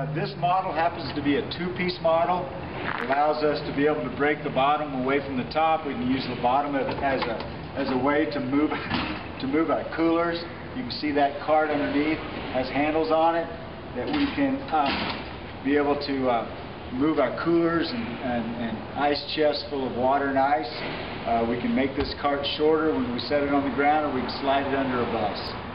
Uh, this model happens to be a two-piece model. It allows us to be able to break the bottom away from the top. We can use the bottom as a, as a way to move, to move our coolers. You can see that cart underneath has handles on it that we can um, be able to uh, move our coolers and, and, and ice chests full of water and ice. Uh, we can make this cart shorter when we set it on the ground or we can slide it under a bus.